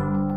you